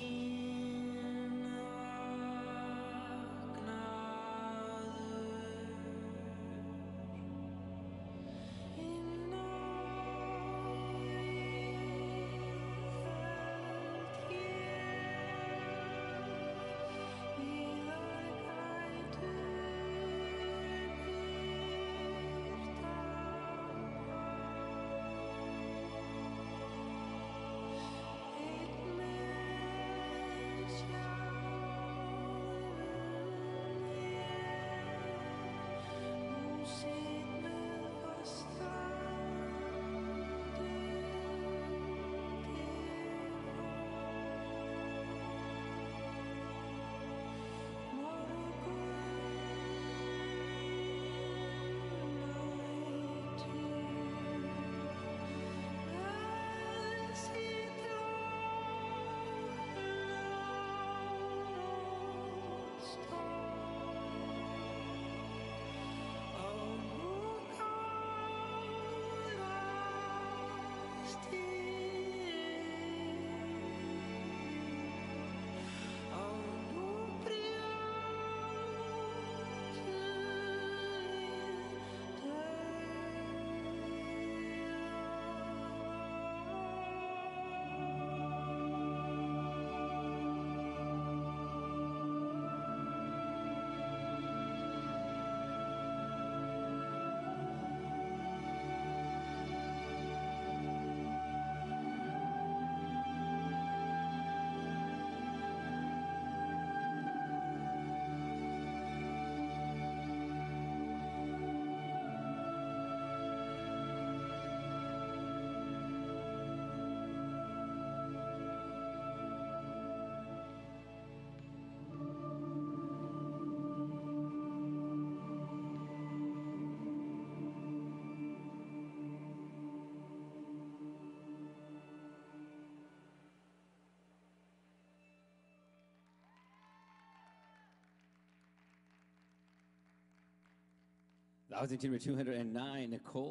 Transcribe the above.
King. Team 209, Nicole.